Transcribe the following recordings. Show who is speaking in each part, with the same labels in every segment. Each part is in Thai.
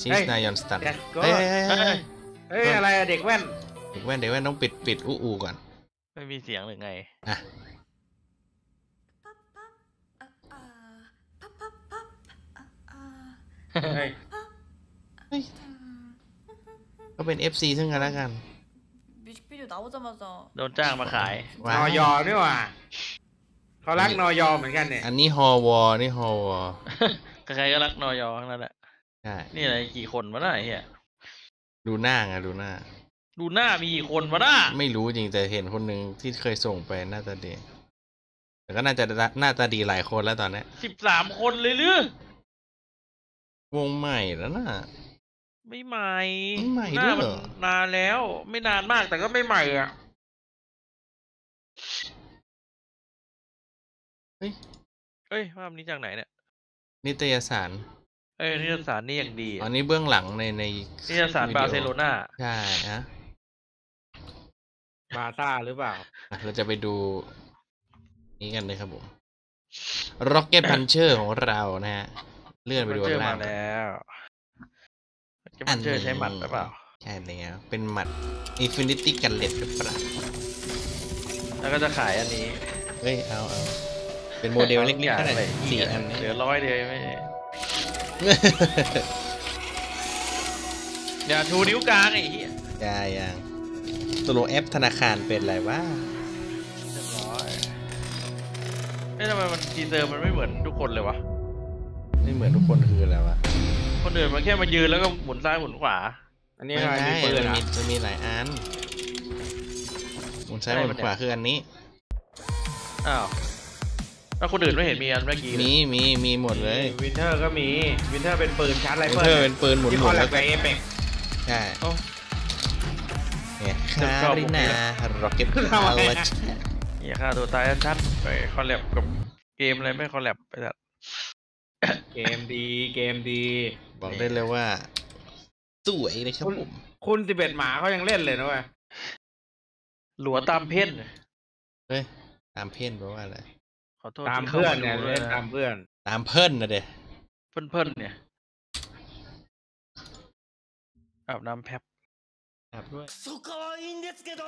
Speaker 1: ชีส
Speaker 2: เฮ้ย
Speaker 1: นายอนสตัน
Speaker 2: แจ็คก็
Speaker 1: เฮ้ยเฮ้ยเฮ้ย
Speaker 2: เฮ้ยอะไรอะเด็กแว่น
Speaker 1: เด็กแว่นเด็กแว่นต้องปิดปิดอู้อูก่อน
Speaker 3: ไม่มีเสียงหรือไง
Speaker 1: อ่ะ
Speaker 2: เฮ้ย
Speaker 1: ก็เป็น FC ซึ่งกันแล้วกัน
Speaker 4: 뮤직비디오 나오자마자
Speaker 3: โดนจ้างมาขาย
Speaker 2: น
Speaker 1: ว้า
Speaker 2: อยอนี่หว่าเขารักนอยอเหมือนกันเนี่ย
Speaker 1: อันนี้ฮอวอนี่ฮอวอ
Speaker 3: ใครๆก็รักนอยอทั้งนั้นแหละ
Speaker 1: ใช่
Speaker 3: นี่อะไรกี่คนวะน่ะไอ้เฮีย
Speaker 1: ดูหน้าไงดูหน้า
Speaker 3: ดูหน้ามีกี่คนวะน่ะ
Speaker 1: ไม่รู้จริงแต่เห็นคนหนึ่งที่เคยส่งไปหน้าตาดี แต่ก็น่าจะหน้าตาดีหลายคนแล้วตอนเนี้ย
Speaker 3: สิบสามคนเลยหรือ
Speaker 1: วงใหม่แล้วน่ะ
Speaker 3: ไม่ใหม่
Speaker 1: ไม่ใหม่
Speaker 3: หน้า
Speaker 1: ด้วย
Speaker 3: มั
Speaker 1: เหรอ
Speaker 3: นนานแล้ว ไม่นานมากแต่ก็ไม่ใหม่อะ
Speaker 1: เฮ้ย
Speaker 3: เอ้ยภาพนี้จากไหนเนี่ย
Speaker 1: นิตยสาร
Speaker 3: เอ้ยนิตยสารนี่อย่างดี
Speaker 1: อั
Speaker 3: อะ
Speaker 1: นนี้เบื้องหลังในใน
Speaker 3: นิตยสาร
Speaker 1: วิดีโอ
Speaker 3: บาร์เซโลนา
Speaker 1: ใช่ฮะ
Speaker 2: บาซ่าหรือเปล่า
Speaker 1: อะเราจะไปดูนี้กันเลยครับผม Rocket Puncher ของเรานะฮะ เลื่อนไป
Speaker 3: มัน
Speaker 1: ดู
Speaker 3: เจอ
Speaker 1: ล่า
Speaker 3: มางแล้วจะมันเจอใช้หมัดหรือเปล่า
Speaker 1: ใช่แล้วเป็นหมัด Infinity g a n l e t หรือเปล่า
Speaker 3: แล้วก็จะขายอันนี้
Speaker 1: เฮ้ย เอาเอาเป็นโมเดลเล็กๆขนาด
Speaker 3: เลย
Speaker 1: สี่อัน
Speaker 3: เหลือร้อยเดียวไม่ อย่าชูนิ้วกลางไอ้เหี้ย
Speaker 1: ยายังตัวลงแอปธนาคารเป็นอะไรวะ
Speaker 3: เรียบร้อยเอ้ยทำไมมัน teaser มันไม่เหมือนทุกคนเลยวะ
Speaker 1: ไม่เหมือนทุกคนคืออะไรวะ
Speaker 3: คนอื่นมันแค่มายืนแล้วก็หมุนซ้ายหมุนขวา
Speaker 2: อันนี้
Speaker 1: ไม่
Speaker 2: อะไร
Speaker 1: ใช่
Speaker 2: มีปืน
Speaker 1: มัน
Speaker 2: อะ
Speaker 1: มีมันมีหลายอันหมุนซ้ายหมุนขวาคืออันนี้
Speaker 3: อ้าว แล้วคนอื่นไม่เห็นมีอันเมื่อกี้เลย
Speaker 1: มีมีมีหมดเลย
Speaker 2: วินเทอร์ก็มี วินเทอร์เป็นปืนชาร์จไร
Speaker 1: วิน
Speaker 2: เฟิล
Speaker 1: เทอร์เป็นปืนหมุน
Speaker 2: ที่
Speaker 1: ห
Speaker 2: ค
Speaker 1: มุ
Speaker 2: อนลแล
Speaker 1: แล้
Speaker 2: บ
Speaker 1: วก็
Speaker 2: กับเอเปก
Speaker 1: ใช่
Speaker 3: โอ้
Speaker 1: เนี่ย
Speaker 3: ชอบ
Speaker 1: คารินาร็อกเก็ตพาวเวอร์
Speaker 3: เหี้ยฆ่าตัวตายชัดๆไปคอลแลบกับเกมอะไรไม่คอลแลบไปสัตว์
Speaker 2: เกมดีเกมดี
Speaker 1: บอกได้เลยว่า สวยเลยครับผม
Speaker 2: คุณสิบเอ็ดหมาเขายังเล่นเลยนะเว้ย
Speaker 3: หลัวตามเพ่น
Speaker 1: เฮ้ยตามเพื่อนแปลว่าอะไร
Speaker 3: ขอโทษ
Speaker 2: ตาม
Speaker 3: ที่
Speaker 2: เพื่อน
Speaker 3: ข้
Speaker 2: เนี่ย
Speaker 3: ดู
Speaker 2: เล่น
Speaker 3: ด้วยะ
Speaker 2: ตามเพื่อน
Speaker 1: ตามเพื่อนนะเด้
Speaker 3: เพื่อนเพื่อนๆเนี่ยอาบน้ำแพบ
Speaker 1: ครับด้วย
Speaker 5: そこはいいんですけど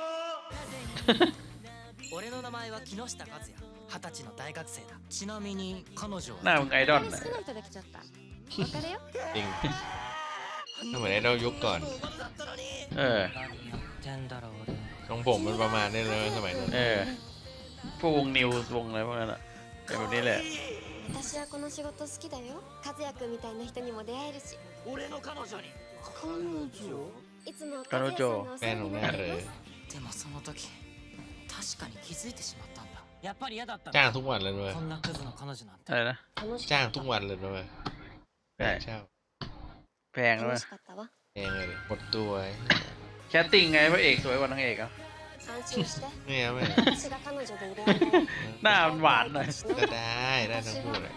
Speaker 5: 俺の名前は木下和也二十歳の大学生だちなみに彼女
Speaker 3: หน้า
Speaker 5: は
Speaker 3: มึงไอดอล
Speaker 4: 好
Speaker 3: นะ
Speaker 4: きな人できちゃった別れよ
Speaker 1: จริงถ้าเหมือนไอดอลยุคก่อน
Speaker 3: เออ
Speaker 5: 何やってんだろう俺
Speaker 1: ของผมมันประมาณนี้เลยสมัยนั้น
Speaker 3: เออ พวกวงนิวส์วงอะไรพวกนั้นอะเป็นแบบนี้แหละ
Speaker 4: 私はこの仕事好きだよ和也くんみたいな人にも出会えるし
Speaker 5: 俺の彼女に
Speaker 4: 彼女いつも
Speaker 3: 彼女
Speaker 4: 和也さんのお
Speaker 1: แฟ
Speaker 4: 世
Speaker 1: น
Speaker 4: 話
Speaker 1: ของ
Speaker 4: に
Speaker 1: แม่
Speaker 4: なって
Speaker 1: เลย
Speaker 4: ます
Speaker 5: でもその時確かに気づいてしまったんだやっぱり嫌だったの
Speaker 1: จ้างทุกวันเลยด้วย
Speaker 5: こんなクズの彼女なんて
Speaker 3: อะไรนะ
Speaker 4: 楽し
Speaker 1: จ้า
Speaker 4: か
Speaker 1: ง
Speaker 4: った
Speaker 1: ทุกวันเลยด้วย
Speaker 3: ใช่
Speaker 1: เช่า
Speaker 3: แพงด้ว
Speaker 4: 楽
Speaker 3: ย
Speaker 4: しかったわ
Speaker 1: แพงเลยหมดตัว
Speaker 3: แคสติ้งไงพระเอกสวยกว่านางเอกอ่ะ
Speaker 4: 安心して
Speaker 1: เนี่ยแม่
Speaker 4: 私が彼女でいる間は
Speaker 3: หน้ามันหวานหน่อย
Speaker 1: ก็ได้ได้ทั้งคู่เลย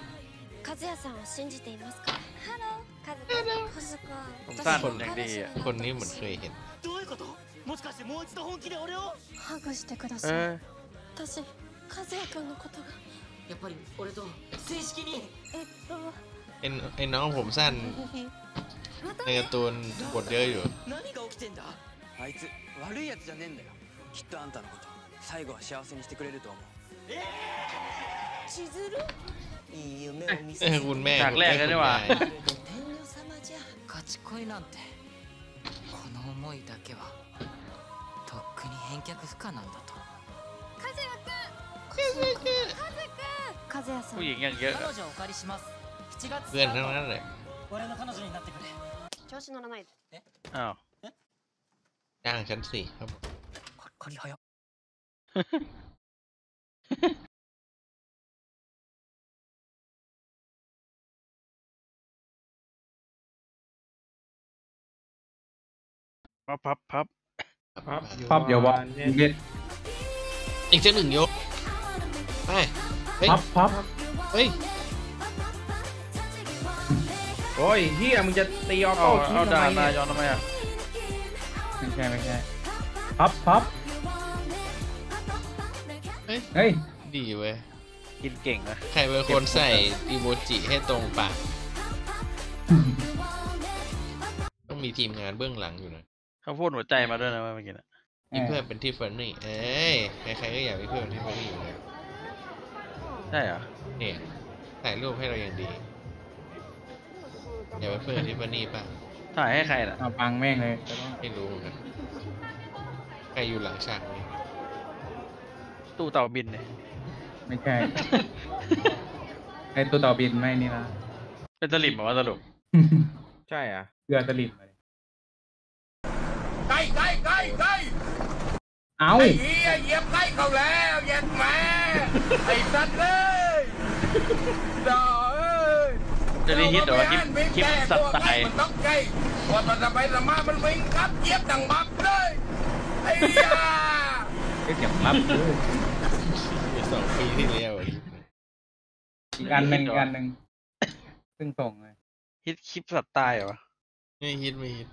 Speaker 4: 和也さんを信じていますかハローカズカカズか
Speaker 3: ผมสั้นอย่างดีอ่ะ
Speaker 1: คนนี้เหมือนเคยเห็น
Speaker 5: どういうこともしかしてもう一度本気で俺を
Speaker 4: ハグしてくだ
Speaker 3: เอ
Speaker 4: さい
Speaker 3: อ
Speaker 4: 私和也くんのことが
Speaker 5: やっぱり俺と正式に
Speaker 4: えっと
Speaker 1: ไอ้ไอ้น้องผมสั้น
Speaker 4: また
Speaker 1: ในการ์ตูนบทเยอะอยู่
Speaker 5: 何が起きてんだ
Speaker 6: あいつ悪いやつじゃねえんだよ きっとあんたのこと最後は幸せにしてくれると思う
Speaker 4: 千鶴
Speaker 5: いい夢を見
Speaker 1: เออคุณแม่
Speaker 3: ฉากแรกเลยนี่หว่า
Speaker 1: คุณยาย
Speaker 5: 天女様じゃガチ恋なんてこの思いだけはとっくに返却不可なんだと
Speaker 4: 和也さん
Speaker 3: ผู้หญิงอย่างเยอะ
Speaker 5: 彼
Speaker 3: อะ
Speaker 5: 女をお借りします7月
Speaker 1: เพื่อนทั้งนั้นเลย
Speaker 5: 俺の彼女になってくれ
Speaker 4: 調子乗らないで
Speaker 3: อ้าว
Speaker 1: จ้างชั้นสี่ครับผม
Speaker 5: か仮早っ
Speaker 3: พับพับพับ
Speaker 2: ครับ
Speaker 7: พับอย่าวาง
Speaker 2: เนี่ย
Speaker 7: เด็ด
Speaker 1: อีกสักหนึ่งยกไปเฮ้ย
Speaker 7: พับพับ
Speaker 1: เฮ้ย
Speaker 2: โอ้ยเฮียมึงจะตีออ
Speaker 3: เอา
Speaker 2: โต้คิ
Speaker 3: เอา
Speaker 2: ทำ
Speaker 3: ด่า
Speaker 2: ไม
Speaker 3: นาย
Speaker 2: เนี่ย
Speaker 3: อนทำไมอ่ะ
Speaker 7: ไม่ใช่ไม่ใช่พับพับ
Speaker 1: เ ฮ้ย
Speaker 7: เฮ้ย
Speaker 1: ดีเว้ย
Speaker 3: กินเก่งนะ
Speaker 1: ใครเป็นคนใส่อีโมจิให้ตรงปากทีมงานเบื้องหลังอยู่นะ
Speaker 3: เขาพูดหัวใจมาด้วยนะเมื่อกี้นะ
Speaker 1: มีเพื่อนเป็นที่เฟรนนี่ เอ้ย ใครๆก็อยากมีเพื่อนเป็นที่เฟรนนี่อยู่แล้ว
Speaker 3: ใช่เหรอ
Speaker 1: เนี่ยถ่ายรูปให้เราอย่างดี อยากเป็นเพื่อนที่เฟรนนี่ป่ะ
Speaker 3: ถ่ายให้ใครน่ะ
Speaker 7: เอาปังแม่งเลยจะต้อง
Speaker 1: ไม่รู้เหมือนกัน ใครอยู่หลังฉากนี้
Speaker 3: ตู้เต่าบินเนี่ย
Speaker 7: ไม่ใช่ ไอตัวต่อบินไม่นี่นะ
Speaker 3: เป็นสลิมเหรอวะสรุป
Speaker 2: ใช่อะ
Speaker 7: เกลือสลิดมาเลย
Speaker 8: ใกล้ใกล้ใกล้ใกล้
Speaker 7: เอา
Speaker 8: ไอ้เหี้ยเหยียบใกล้เขาแล้วเหยียบแม่ไอ้สัตว์เลยด่าเอ้ย
Speaker 3: จะรีฮิตเหรอวะคลิปคลิปสัตว์ตาย
Speaker 8: มันต้องใกล้พอมันจะไปสมามันวิ่งครับเหยียบดังบับเลยไอ้เหี้ย
Speaker 7: เก็บรับเออ
Speaker 1: สองปีที่แล้วอะ
Speaker 7: อีกอันหนึ่งอีกอันหนึ่งซึ่งส่งเลย
Speaker 3: ฮิตคลิปสัตว์ตายเหรอวะ
Speaker 1: ไม่ฮิตไม่ฮิต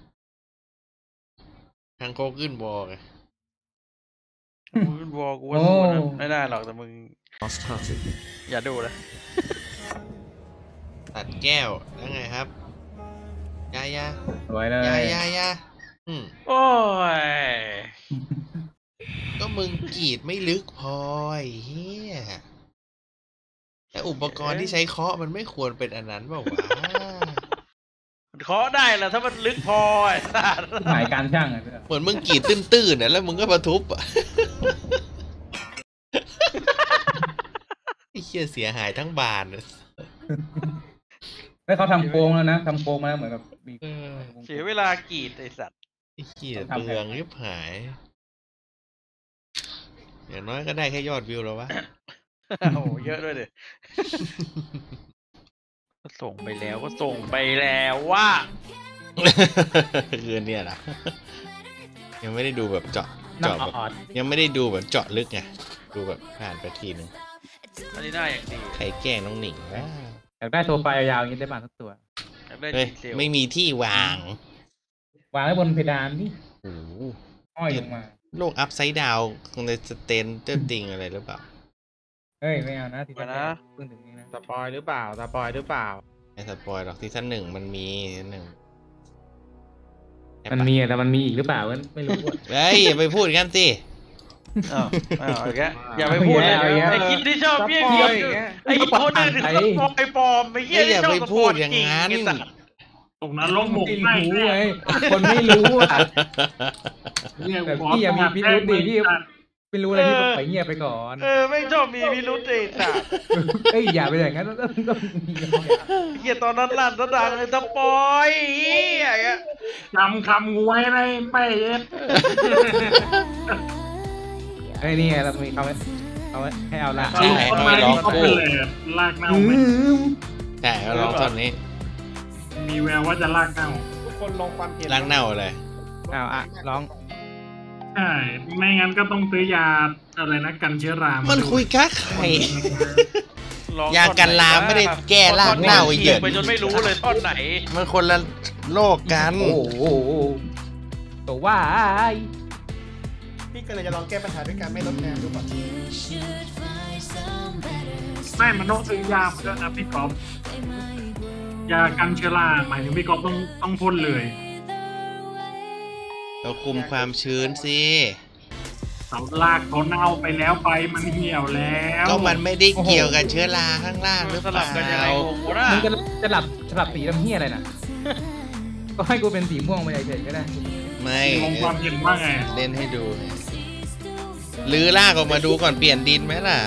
Speaker 1: ทางโคกขึ้นบอกไง
Speaker 3: มึงวอลกูว่าสู้นะไม่ได้หรอกแต่มึงอย่าดูนะ
Speaker 1: ตัดแก้วแล้วไงครับยายา
Speaker 7: สวยเลย
Speaker 1: ยายายาอืม
Speaker 3: โอ้ย
Speaker 1: ก็มึงกรีดไม่ลึกพอไอ้เฮียแต่อุปกรณ์ที่ใช้เคาะมันไม่ควรเป็นอันนั้นเปล่าวะ
Speaker 3: มันเคาะได้แหละถ้ามันลึกพอไอ้สัตว์
Speaker 7: หมายการช่างอะเพื่อน
Speaker 1: เหมือนมึงกรีดตื้นๆน่ะแล้วมึงก็มาทุบอะไอ้เฮียเสียหายทั้งบานเลย
Speaker 7: แล้วเขาทำโกงแล้วนะทำโกงมาแล้วเหมือนกับมี
Speaker 1: เออ
Speaker 3: เสียเวลากรีดไอ้สัตว์
Speaker 1: ไอ้เฮียเปลืองริบหาย อย่างน้อยก็ได้แค่ยอดวิวแล้ววะ
Speaker 3: โอ้โหเยอะด้วยดิก็ส่งไปแล้วก็ส่งไปแล้วว่า
Speaker 1: คือเนี่ยนะยังไม่ได้ดูแบบเจาะ
Speaker 7: นัก
Speaker 1: เจาะแบบ
Speaker 7: ออด
Speaker 1: ยังไม่ได้ดูแบบเจาะลึกไงดูแบบผ่านไปทีนึง
Speaker 3: อันนี้ได้อย่างดี
Speaker 1: ใครแกล้งน้องหนิงวะ
Speaker 7: อยากได้โซฟายาวๆอย่างนี้ได้บ้างสักตัว
Speaker 3: อยากได้
Speaker 1: เฮ้ย
Speaker 3: ดีเซล
Speaker 1: ไม่มีที่วาง
Speaker 7: วางไว้บนเพดานนี่
Speaker 1: โอ้โห
Speaker 7: ห้อยลงมา
Speaker 1: โลก upside down คงใน Stranger Things อะไรหรือเปล่า
Speaker 7: เฮ้ย ไม่เอานะทีนี้เพิ่งถึงนี้นะ
Speaker 2: spoil หรือเปล่า spoil หรือเปล่า
Speaker 1: ไอ้ spoil หรอก season หนึ่งมันมี season หนึ่งใช่
Speaker 7: มัน
Speaker 1: ปะ
Speaker 7: มีแต่มันมีอีกหรือเปล่าก็ไม่รู้อะ
Speaker 1: เฮ้ยอย่าไปพูดกันสิ
Speaker 3: อ้าวอ้าวอีกแล้วอย่าไปพูดเลย
Speaker 7: เอาอีกแล้ว
Speaker 3: ไอ้คลิปที่ชอบ
Speaker 2: ส
Speaker 3: เพี้ย
Speaker 2: ป
Speaker 3: เพี้
Speaker 2: อยยอย่างเงี้ย
Speaker 3: ไอ้คนอื่นเขาสปอยปลอมไอ้เหี้ย
Speaker 1: เฮ้ยอย่า
Speaker 3: ที่ชอบ
Speaker 1: ไป
Speaker 3: สป
Speaker 1: พู
Speaker 3: อ
Speaker 1: ด
Speaker 3: ย
Speaker 1: อย่าง
Speaker 3: จริง
Speaker 1: นั้น
Speaker 3: ไอ้สัตว์
Speaker 9: ตกนรกหมก
Speaker 7: ไม่
Speaker 9: ไหม้
Speaker 7: รู้
Speaker 9: แน่
Speaker 7: ไงคนไม่รู้อะ
Speaker 9: เนี่ย
Speaker 7: แต่
Speaker 9: กูขอ
Speaker 7: พี่อย่ามีพิรุธดิพี่
Speaker 9: แจ้ง
Speaker 7: ไม่รู้อะไรพี่ก็ปล่อยเงียบไปก่อน
Speaker 3: เออไม่ชอบมีพิรุษไอ้สัตว์
Speaker 7: เอ้ยอย่าไปอย่างนั้นต้องต้องมี
Speaker 3: เหี้ยตอนนั้นลั่นสะดังเลยสปอยเหี้ยอย่างเงี้ย
Speaker 9: จำคำงูไว้ในไปเย็ด
Speaker 7: เฮ้ยนี่ไงเรามีเขาไว้เอาไว้ให้เอาละ
Speaker 1: ใช่
Speaker 9: ต้นไม้ที่เขาเป็นเลยลากเน่าไหม
Speaker 1: ใช่ก็ร้องตอนนี้
Speaker 9: มีแววว่าจะลากเน่า
Speaker 2: ทุกคนลงความเห็น
Speaker 1: ล้างเน่าเลย
Speaker 7: เอาอะร้อง
Speaker 9: ใช่ไม่งั้นก็ต้องซื้อยาอะไรนะกันเชื้อรา
Speaker 1: มั
Speaker 9: มัน
Speaker 1: คุยกับใคร
Speaker 3: ลอง
Speaker 1: ยากันลามไม่ได้แก้รากเน่าไอ้เหยิน
Speaker 3: ไปจนไม่รู้เลยท่อนไหน
Speaker 1: มันคนละโลกกัน
Speaker 7: โอ้โหตัวว่าไอ้
Speaker 2: พี่ก็เลยจะลองแก้ปัญหาด้วยการไม่ลดแรงดูก่อน
Speaker 9: ไม่มันต้องซื้อยามาด้วยนะพี่ก๊อฟ ยากันเชื้อราหมายถึงพี่ก๊อฟต้องต้องพ่นเลย
Speaker 1: เราคุมความชื้นสิ
Speaker 9: เสาลากเขาเน่าไปแล้วไปมันเหี่ยวแล้ว
Speaker 1: ก็มันไม่ได้เกี่ยวกับเชื้อราข้างล่างหรือ
Speaker 3: ส
Speaker 1: เป
Speaker 3: ลั
Speaker 1: ล่า
Speaker 3: บกันยังไงงงวะ
Speaker 7: มึง
Speaker 3: น่ะ
Speaker 7: จะจะหลับจะหลับสีดำเฮียอะไรน่ะ ก็ให้กูเป็นสีม่วงไปเฉยๆก็ได้
Speaker 1: ไม่
Speaker 9: มองความเห็นว่าไง
Speaker 1: เล่นให้ดู ลื้อลากออกมาดูก่อนเปลี่ยนดินไหมล่ะ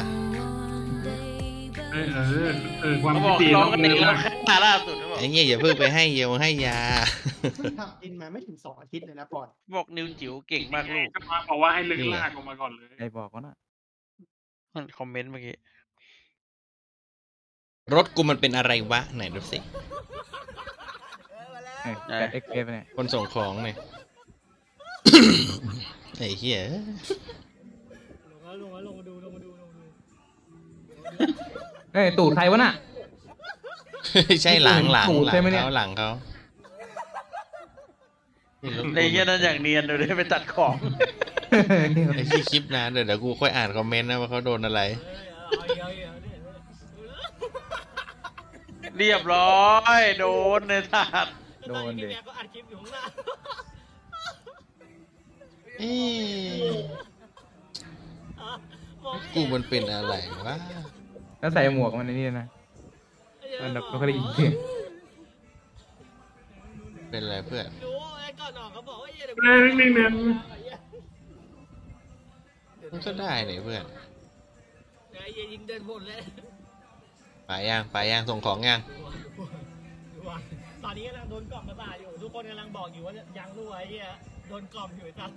Speaker 9: เออเออเออความ
Speaker 3: เขาบ
Speaker 9: คิ
Speaker 3: อ
Speaker 9: ด
Speaker 3: ก
Speaker 9: ดี
Speaker 3: ลอ
Speaker 9: ต้องง
Speaker 3: กัน
Speaker 9: เล
Speaker 3: เอง
Speaker 9: ย
Speaker 3: แล้วค่าล่าสุดเขาบอก
Speaker 1: ไอ้เงี้ยอย่าเพิ่งไปให้เยียวให้ยา
Speaker 2: ทำกินมาไม่ถึงสองอาทิตย์เลยนะปอน
Speaker 3: บอกนิวจิ๋วเก่งมากลูก
Speaker 9: ก็มาบอกว่าให้เลิกลากออกมาก่อนเลย
Speaker 7: ไอ้บอกก็น่ะ
Speaker 3: มันคอมเมนต์เมื่อกี้
Speaker 1: รถกูมันเป็นอะไรวะ ไหนดูสิ
Speaker 7: เอ้ยจัดเอ็กเพไปเนี่ย
Speaker 1: คนส่งของเนี่ย ไอ้เหี้ย
Speaker 7: เอ้ยตูดใครวะน่ะ
Speaker 1: ใช่หลังหลัง
Speaker 7: สูตร
Speaker 1: หลั
Speaker 7: ใช่
Speaker 1: ง
Speaker 7: ไหมเนี่ย
Speaker 1: เขาหลังเขา
Speaker 3: ในเหี้ยนั้นอย่างเนียนเดี๋ยวได้ไปตัดของ
Speaker 1: ไอ้ที่คลิปนะเดี๋ยวเดี๋ยวกูค่อยอ่านคอมเมนต์นะว่าเขาโดนอะไร
Speaker 3: เรียบร้อย โดนในถาด
Speaker 7: โดนเด็ก
Speaker 1: เอ๊ะกูมันเป็นอะไรวะ
Speaker 7: แล้วใส่หมวกมันในนี่นะ มันแบบไม่ค่อยได้ยินเสียง
Speaker 1: เป็นอะไรเพื่อน
Speaker 9: เอ้ยนี่เนี่ย
Speaker 1: มันก็ได้เนี่ยเพื่อนไปย่างไปย่างส่งของย่าง
Speaker 10: ตอนนี้กำลังโดนกล่อมประสาทอยู่ ทุกคนกำลังบอกอยู่ว่ายังรั่วไอ้เหี้ยโดนกล่อมอยู่ไอ้สัส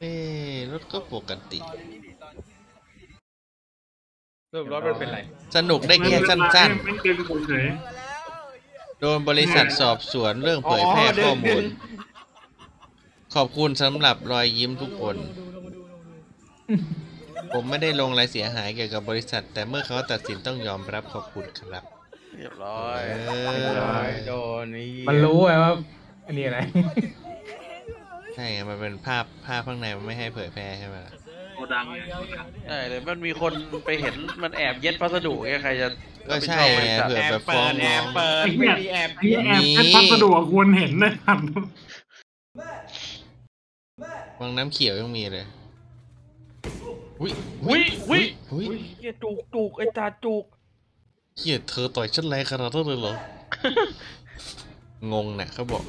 Speaker 1: เอ๊ะรถก็ปกติ
Speaker 2: รูปรถมันเป็นไร
Speaker 1: สนุกได้แค่สั้น
Speaker 9: ไม่ดึงผมเฉย
Speaker 1: ๆ โดนบริษัทสอบสวนเรื่องเผยแพร่ข้อมูล ขอบคุณสำหรับรอยยิ้มทุกคน ผมไม่ได้ลงรายเสียหายเกี่ยวกับบริษัท แต่เมื่อเขาตัดสินต้องยอมรับขอบคุณครับ
Speaker 3: เรียบร้อย
Speaker 1: เอ
Speaker 2: ร้อย
Speaker 1: อ
Speaker 2: โดนนี่
Speaker 7: มันรู้ไงว่าอันนี้อะไร
Speaker 1: ใช่ไงมันเป็นภาพภาพข้างในมันไม่ให้เผยแพร่ใช่ไหมล่ะ
Speaker 9: โอดังไง
Speaker 3: ใช่เลยมันมีคนไปเห็นมันแอบเย็ดพัสดุไงใครจะ
Speaker 1: ก็ใช่
Speaker 3: รับผิดชอบบริษัท
Speaker 1: ไงเผื่อแบบฟ้อง
Speaker 2: แอ
Speaker 1: ร้อบง
Speaker 2: เปิด
Speaker 9: ไอ้
Speaker 2: ไม่
Speaker 9: เหี้ย
Speaker 2: มีแอบ
Speaker 9: ไอ้แอบแค่พัสดุอะควรเห็นนะครับ
Speaker 1: วังน้ำเขียวยังมีเลยอุ้ย
Speaker 3: วิวิ
Speaker 1: อุ้ย
Speaker 3: เฮียจุกจุกไอ้ตาจุก
Speaker 1: เฮียเธอต่อยฉันแรงขนาดนั้นเลยเหรอ งงน่ะเขาบอก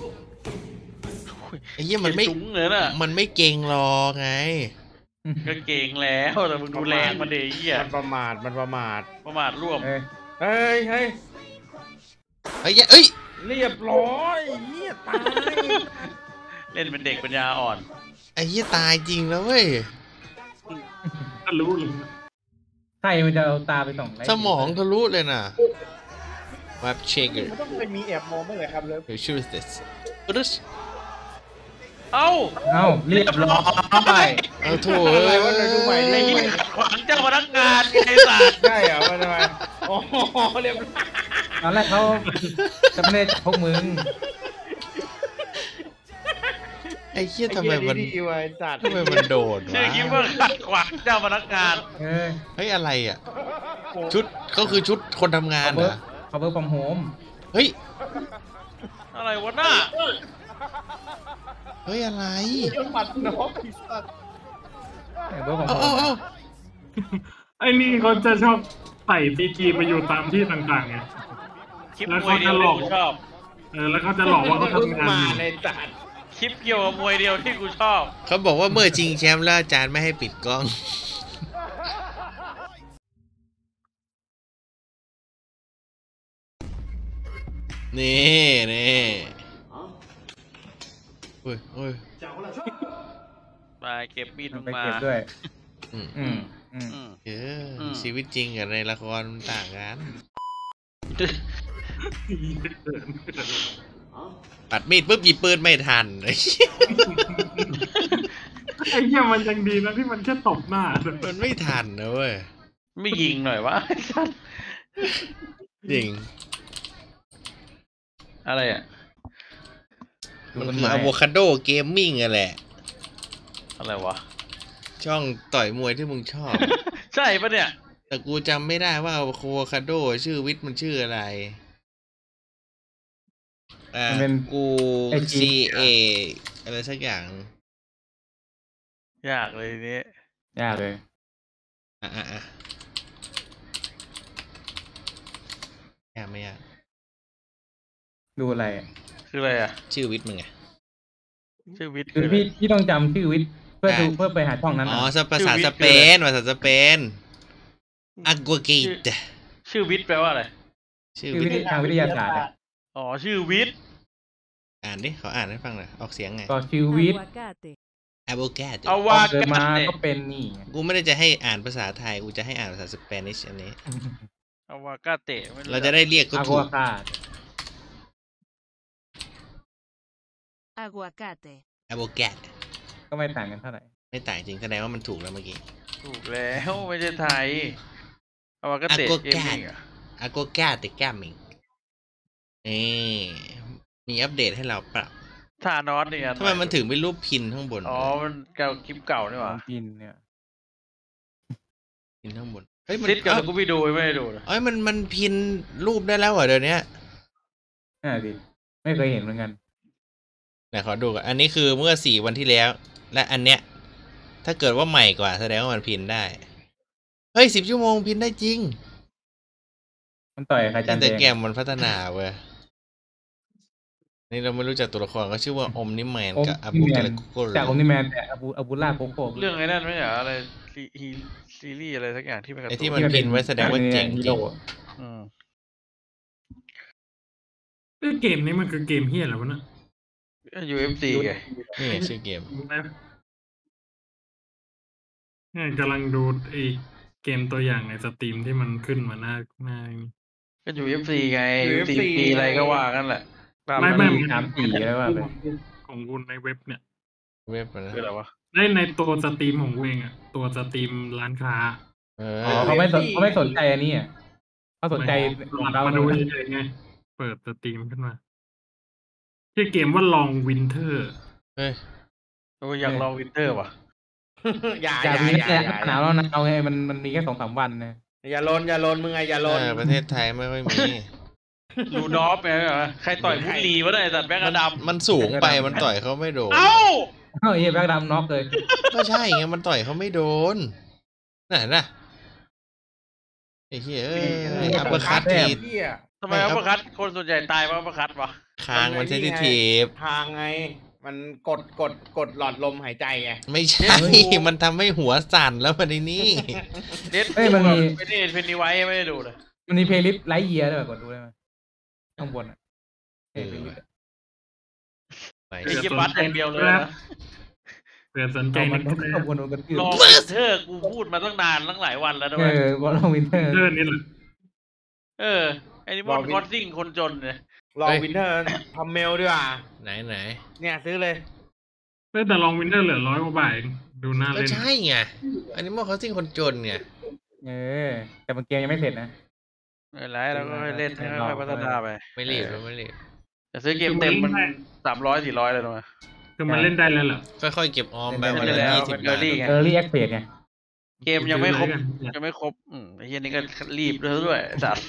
Speaker 1: ไอ้เหี้ยมันไม่
Speaker 3: จุ๋งเลยน่ะ
Speaker 1: มันไม่เก่งหรอกไง
Speaker 3: ก็เก่งแล้วแต่มึงดูแรงมันเดียเฮีย
Speaker 2: มันประมาทมันประมาท
Speaker 3: ประมาทร่วม
Speaker 7: เอ้ย
Speaker 2: เฮ้ยเฮ้ย
Speaker 1: เฮ้ยเอ้ย
Speaker 2: เรียบร้อยเหี้ยตาย
Speaker 3: เล่นเป็นเด็กปัญญาอ่อน
Speaker 1: ไอ้เหี้ยตายจริงแล้วเว้ย
Speaker 9: ก็รู้เลย
Speaker 7: ใครมันจะเอาตาไปส่องไล่
Speaker 1: สมองทะลุเลยน่ะ Web checker
Speaker 2: มันต้องไปมีแอบมองบ้างเลยครับเลย
Speaker 1: You choose this ปึ๊ด
Speaker 3: เอ้า
Speaker 7: เอ้าเรียบร้อย
Speaker 1: เอาโถู
Speaker 2: อะไรวะเดี๋ยวดูใหม่
Speaker 3: ไอ้
Speaker 2: ดู
Speaker 3: เหี้
Speaker 2: ให
Speaker 3: ย
Speaker 2: ม่
Speaker 3: ขัดขวางเจ้าพนักงานไอ้สัตว์
Speaker 2: ใช่เหรอมันทำไมโอ้โหเรียบร้อย
Speaker 7: ตอนแรกเขาจะไม่ได้จับพวกมึง
Speaker 1: ไอ้เหี้ยทำไมมัน
Speaker 2: อ้เหี้ยดีๆว่ะไอ้สัตว์
Speaker 1: ทำไมมันโดน
Speaker 3: ชื่อคลิป
Speaker 1: วะ
Speaker 3: ว่าขัดขวางเจ้าพนักงาน
Speaker 7: เออ
Speaker 1: เฮ้ยอะไรอะ ชุดก็คือชุดคนทำงาน
Speaker 7: เขา
Speaker 1: เหร
Speaker 7: เบิร์
Speaker 1: อ
Speaker 7: เขาเบิร์ฟอร์มโฮม
Speaker 1: เฮ้ย
Speaker 3: อะไรวะน่ะ
Speaker 1: เฮ้ยอะไร
Speaker 2: หมัดน้องไอ้สัตว์
Speaker 7: เบิร์ฟอร์ม
Speaker 1: เอา
Speaker 7: โฮ
Speaker 1: เอา
Speaker 7: ม
Speaker 1: เอา
Speaker 9: ไอ้นี่เขาจะชอบใส่ซีจีไปอยู่ตามที่ต่างๆไง
Speaker 3: คลิป
Speaker 9: แล้ว
Speaker 3: มวย
Speaker 9: เขา
Speaker 3: เดี
Speaker 9: จะ
Speaker 3: ยว
Speaker 9: หล
Speaker 3: ที่
Speaker 9: อก
Speaker 3: กูชอบ
Speaker 9: เออแล้วเขาจะหลอกว่าเขาทำงาน
Speaker 2: มา
Speaker 9: อยู่
Speaker 2: ในสัตว์
Speaker 3: คลิปเกี่ยวกับมวยเดียวที่กูชอบ
Speaker 1: เขาบอกว่าเมื่อชิงแชมป์แล้วอาจารย์ไม่ให้ปิดกล้อง นี่นี่ อุ้ยอุ้ย
Speaker 3: มาเก็บมีด
Speaker 7: มั
Speaker 3: มึ
Speaker 7: น
Speaker 3: ง
Speaker 7: ไป
Speaker 3: มา
Speaker 7: เก็บด้วย
Speaker 1: อืม
Speaker 7: อืมอืม
Speaker 3: อืม
Speaker 1: เอออ
Speaker 3: ม
Speaker 1: ชีวิตจริงกับในละครมันต่างกัน ปัดมีดปุ๊บหยิบปืนไม่ทัน
Speaker 9: ไอ้เหี้ยมันยังดีนะที่มันแค่ตบหน้า
Speaker 1: มันไม่ทันนะเว้ย
Speaker 3: ไม่ยิงหน่อยวะไอ้สัตว์
Speaker 1: จริง
Speaker 3: อะไรอะ
Speaker 7: ดู
Speaker 1: มัน
Speaker 7: ต้น
Speaker 1: คือ
Speaker 7: ไม้
Speaker 1: อะโวคาโดเกมมิ่งอะแหละ
Speaker 3: อะไรวะ
Speaker 1: ช่องต่อยมวยที่มึงชอบ
Speaker 3: ใช่ปะเนี่ย
Speaker 1: แต่กูจำไม่ได้ว่าอะโวคาโดชื่อวิทย์มันชื่ออะไรอ่า
Speaker 7: มันเป็น
Speaker 1: กู
Speaker 7: ไอจี
Speaker 1: C A อะไรสักอย่าง
Speaker 3: ยากเลยทีนี้
Speaker 7: ยากเลย
Speaker 1: อะอะอะยากไม่ยาก
Speaker 7: ดูอะไรอะ
Speaker 3: คืออะไรอะ
Speaker 1: ชื่อวิทย์มึงไง
Speaker 3: ชื่อวิทย์
Speaker 7: คือพี่พี่ต้องจำชื่อวิทย์เพื่อดูเพื่อไปหาช่องนั้น
Speaker 1: อ๋อ
Speaker 7: อะ
Speaker 1: ภาษาสเปนภาษาสเปนอ g ก a เกต
Speaker 3: ชื่อวิทย์แปลว่าอะไร
Speaker 1: ชื่อ
Speaker 7: ชื่อ
Speaker 1: วิ
Speaker 7: วิ
Speaker 1: ท
Speaker 7: ท
Speaker 1: ย์
Speaker 7: ย์ทางวิทยาศาสตร์อะ
Speaker 3: อ๋อชื่อวิทย์
Speaker 1: อ่านดิเขาอ่านให้ฟังหน่อยออกเสียงไง
Speaker 7: ก็ชื่อวิทย์
Speaker 1: a b o g a t
Speaker 3: เอา
Speaker 7: อ
Speaker 3: วา
Speaker 7: อกเกิด
Speaker 3: กั
Speaker 7: มาน
Speaker 3: เนี่ย
Speaker 7: ก็เป็นนี่
Speaker 1: กูไม่ได้จะให้อ่านภาษาไทยกูจะให้อ่านภาษาสเปนิชอันนี้
Speaker 3: เอาวากาเตะม่
Speaker 1: เราจะได้เรียกก็
Speaker 7: อา
Speaker 1: ถู
Speaker 7: กัว
Speaker 1: ก
Speaker 7: คาด
Speaker 4: aguacate
Speaker 1: a b o g a t
Speaker 7: ก็ไม่ต่างกันเท่าไหร่
Speaker 1: ไม่ต่างจริงแสดงว่ามันถูกแล้วเมื่อกี้
Speaker 3: ถูกแล้วไม่ใช่ไทยเอาวากาเตะ
Speaker 1: อากู
Speaker 3: เกม
Speaker 1: กา
Speaker 3: มิ่งเหรอ
Speaker 1: a g o g a t แกมมิงนี่มีอัปเดตให้เราปรับ
Speaker 3: ท่านอสนี่อั
Speaker 1: ทำไมมันถึงเป็นรูปพินข้างบน
Speaker 3: อ๋อมันเก่าคลิปเก่านี่หว่า
Speaker 7: กินเนี่ย
Speaker 1: พินข้างบนเฮ้ยมัน
Speaker 3: ซิดกับ
Speaker 1: เอ้า
Speaker 3: กูไปดูไม่ได้ดูนะ
Speaker 1: เอ้ยมันมันพินรูปได้แล้วเหรอเดี๋ยวนี้
Speaker 7: เน่าดิไม่เคยเห็นเหมือนกัน
Speaker 1: ไหนขอดูก่อนอันนี้คือเมื่อสี่วันที่แล้ว และอันเนี้ย ถ้าเกิดว่าใหม่กว่าแสดงว่ามันพินได้ เฮ้ยสิบชั่วโมงพินได้จริง
Speaker 7: มันต่อยใครจันแด
Speaker 1: แต่
Speaker 7: ง
Speaker 1: แกมมันพัฒนาเว้ยนี่เราไม่รู้จักตัวละครก็ชื่อว่าอมนิแมน
Speaker 7: โอม
Speaker 1: กับอา
Speaker 7: นิ
Speaker 1: บู
Speaker 7: แม
Speaker 1: เก
Speaker 7: น
Speaker 1: ลโกโจา
Speaker 7: กโอมนิแมนแต่อาบูอาบูล่าโกโก้
Speaker 3: เรื่องไอ้นั่นไม่ใช่เหรออะไรซีฮีซีรีส์อะไรสักอย่างที่เป็นการ์
Speaker 1: ไอ้
Speaker 3: ตู
Speaker 1: ที่
Speaker 3: น
Speaker 1: มันพินไว้แสดงว่าเจ๋ง
Speaker 7: ฮี
Speaker 1: จริ
Speaker 7: โร่
Speaker 1: ง
Speaker 3: อืม
Speaker 9: เอ้ยเกมนี้มันคือเกมเฮียอะไรวะเนี่ย
Speaker 3: ยูเอฟซีไง
Speaker 1: นี่ไงชื่อเกม
Speaker 9: นะเนี่ยกำลังดูไอ้เกมตัวอย่างในสตรีมที่มันขึ้นมาหน้าหน้านี่
Speaker 3: ก็ยูเอฟซีไงยูเอฟซีปีอะไรก็ว่ากันแหละตาม
Speaker 9: ไม่
Speaker 3: นั้น
Speaker 9: ไม่
Speaker 7: สามสี่แล้วว่าไป
Speaker 9: ของคุณในเว็บเนี่ย
Speaker 1: เว็บอะนะ
Speaker 3: คืออะไรวะ
Speaker 9: ในในตัว Steam ของกูเองอะตัว Steam ร้านค้า
Speaker 1: เอ
Speaker 7: อ๋อ
Speaker 1: อ
Speaker 7: เขาไม่สนเขาไม่สนใจอันนี้อะเขาสนใจ
Speaker 9: ลอง
Speaker 7: เรา
Speaker 9: มาดูเฉยๆไง เปิด Steam ขึ้นมา ชื่อเกมว่า Long Winter
Speaker 1: เฮ้ย
Speaker 3: โอ้ยอยาก Long Winter ว่ะ
Speaker 2: อย่า
Speaker 7: อยาก
Speaker 2: อย่า
Speaker 7: มี
Speaker 2: อย่า
Speaker 7: แต่
Speaker 2: อย่า
Speaker 7: หนาวแล้วหนาวไงมันมันมีแค่สองสามวันนะ
Speaker 2: อย่าลนอย่าลนมึงไงอย่าลน
Speaker 1: เออประเทศไทยไม่ค่อยมี
Speaker 3: ลูดอฟไงเหรอใครต่อยมุลีวะเนี่ยไอ้สัตว์แบง
Speaker 1: มั
Speaker 3: ก
Speaker 1: น
Speaker 3: ระด
Speaker 1: มันสูงไปมันต่อยเขาไม่โดนำ
Speaker 3: เอ้า
Speaker 7: เฮ้ยแบ็คดำน็อกเลย
Speaker 1: ก็ใช่ไงมันต่อยเขาไม่โดนน่ะน่ะไอ้เหี้ยเอ้ยอัปเปอร์คัตที
Speaker 2: เหี้ย
Speaker 3: ทำไมอัปเปอร์คัตคนส่วนใหญ่ตายเพราะอัปเปอร์คัตวะ
Speaker 1: คางมันเซนซิทีฟ
Speaker 2: ทางไง มันกดกดกดหลอดลมหายใจไง
Speaker 1: ไม่ใช่ มันทำให้หัวสั่นแล้วมันไอ้นี่
Speaker 3: เด็ด
Speaker 7: เอ้ยมันมี
Speaker 3: ไม่ได้เพนนีไว้ไม่ได้ดูเลย
Speaker 7: มันมีเพลย์ลิสต์ไลท์เยียร์ด้วยกดดูได้ไหมข้างบนอะ
Speaker 1: เออ
Speaker 7: playlist อะ
Speaker 1: ไป
Speaker 3: ไอ้เกียบัตอย่างเดียวเลยนะ
Speaker 9: เผื่อสนใจ
Speaker 7: เอา
Speaker 9: ใน
Speaker 7: มัน
Speaker 9: เก
Speaker 7: ต้อง
Speaker 9: ม
Speaker 7: ข้างบนกันที่
Speaker 3: ลองวินเทอร์กูพูดมาตั้งนานตั้งหลายวันแล้วนะ
Speaker 7: เอ
Speaker 3: เว้ย
Speaker 7: อวอลล์วินเทอร์
Speaker 9: เรื่องนี้แหละ
Speaker 3: เออ ไอ้นี่มันคอสซิ่งคนจนเนี่ย
Speaker 2: ลองวินเทอร์ทำเมลดีกว่า
Speaker 1: ไหนไหน
Speaker 2: เนี่ยซื้อเลย
Speaker 9: เฮ้ยแต่ลองวินเทอร์เหลือร้อยกว่าบาทเองดูน่า
Speaker 1: ก็
Speaker 9: เล่น
Speaker 1: ใช่ไงอันนี้มันเขาซิ่งคนจนไง
Speaker 7: เออ แต่มันเกมยังไม่เสร็จนะ
Speaker 3: ไม่เป็นไรเราก็ค่อยเล่นค่อยๆพัฒนาไป
Speaker 1: ไม่รีบแล้วไม่รีบ
Speaker 3: แต่ซื้อเกมเต็มมันสามร้อยสี่ร้อยเลยนะ
Speaker 9: คือมันเล่นได้แล้วเหรอ
Speaker 1: ค่อยๆเก็บออมไป
Speaker 7: ไม่
Speaker 1: วัน
Speaker 7: ได้
Speaker 1: ละ
Speaker 3: แล้ว
Speaker 1: ยี่สิ
Speaker 3: เป็
Speaker 1: บ
Speaker 3: นเกอบา
Speaker 1: ท
Speaker 3: รี่ไง
Speaker 7: เออรีแอคเพจไง
Speaker 3: เกมยังไม่ครบ
Speaker 9: ซื้อเลย
Speaker 3: ยังไม่ครบ อืมไอ้เหี้ยนี่ก็รีบด้วยด้วยสัตว์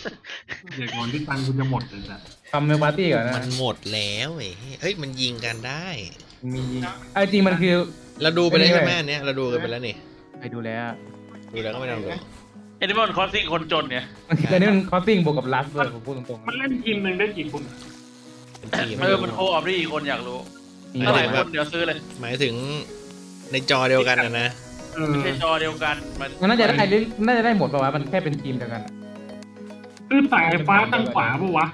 Speaker 9: อยากก่อนที่ตังค์คุณจะหมดเลยจ้ะ
Speaker 7: ทำเมลปาร์ตี้ก่อนนะ
Speaker 1: มันหมดแล้วไอ้เหี้ยเฮ้ยมันยิงกันได้
Speaker 7: มีไอ้จริงมันคือ
Speaker 1: เราดูไปแล้ว
Speaker 7: ไม่
Speaker 1: ใช่
Speaker 7: ได้
Speaker 1: ไหมอันเนี้ยเราดูกันไปแล้วนี่
Speaker 7: ไปดูแล้ว
Speaker 1: ดูแล้วก็ไม่ต้องดู
Speaker 3: ไอ้นี่มัน Crossing คนจนเนี่ย
Speaker 7: มันคืออันนี้มัน Crossing บวกกับ Rust ด้วยผมพูดตรงๆ
Speaker 9: มันเล่นทีมหนึ่งได้กี่คน
Speaker 1: เป็นทีม
Speaker 3: เออมัน co-op ได้กี่คนอยากรู้
Speaker 7: มี
Speaker 3: เท่าไหร่
Speaker 1: ค
Speaker 3: ครับนเดี๋ยวซื้อเลย
Speaker 1: หมายถึงในจอเดียวกันนะนะ
Speaker 9: เออ
Speaker 3: ไม่ใช่จอเดียวกัน มัน
Speaker 7: มันน่าจะได้น่าจะได้หมดป่าวะมันแค่เป็นทีมเดียวกัน
Speaker 9: คือสายฟ้าตั้งขวาปะวะ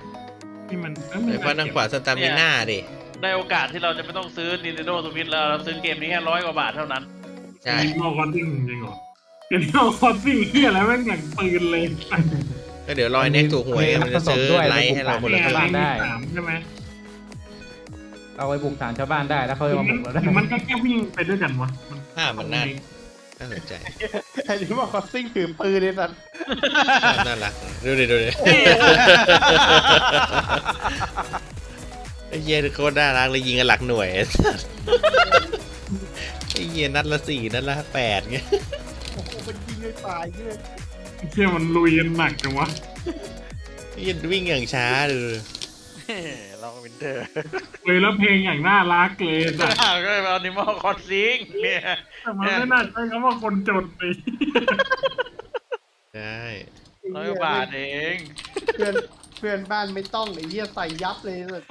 Speaker 9: ที่มันเอ้ยมัน
Speaker 1: ไอ้ฟ้าทางขวาสตามิน่าดิ
Speaker 3: ได้โอกาสที่เราจะไม่ต้องซื้อ Nintendo Switch แล้วเราซื้อเกมนี้แค่ร้อยกว่าบาทเท่านั้น
Speaker 1: ใช่
Speaker 9: เอ็นโนคอร์ซิ่งจริงเหรอเอ็นโนคอร์ซิ่งเฮียอะไรแม่งอย่างปืนเลย
Speaker 1: ก็เดี๋ยวรอยเน็กถูกหวยมันจะซื้อไลท์ให้เราคนละ
Speaker 9: เนี่ย
Speaker 1: เท่าไหร่
Speaker 9: มีสามใช่ไหม
Speaker 7: เอาไปบุกฐานชาวบ้านได้แล้วเขา
Speaker 9: หรื
Speaker 7: จะ
Speaker 9: อ
Speaker 7: มา
Speaker 9: มั
Speaker 7: บุ
Speaker 9: น
Speaker 7: กเรา
Speaker 9: ห
Speaker 7: ได้
Speaker 9: รือมันก็แค่วิ่งไปด้วยกันวะมัน
Speaker 1: ภาพมันน่า น่าสนใจ
Speaker 2: ไอ้ที่ว่าคอสซิ่งถือปืนเลยสัตว์
Speaker 1: ภาพน่ารักดูดิดูดิไอ้เหี้ยโคตรน่ารักเลยยิงกันหลักหน่วยไอ้สัสไอ้เหี้ยนัดละสี่นัดละแปดเงี้ย
Speaker 2: โอ้โหมันยิงเลยตายเงี้ย
Speaker 9: เฮียมันลุยกันหนักจังวะ
Speaker 1: ไอ้เหี้ยวิ่งอย่างช้าดู
Speaker 3: ล องวินเทอร์
Speaker 9: เลยแล้วเพลงอย่างน่ารักเลยแต่
Speaker 3: ก็เป็น Animal Crossing เนี่ย
Speaker 9: แต่มันไม่น่าใช้คำว่าคนจนไป
Speaker 1: ใช่
Speaker 3: ร้อยกว่าบาทเอง
Speaker 2: เพื่อนเพื่อนบ้านไม่ต้องไอ้เหี้ยใส่ยับเลยสัตว์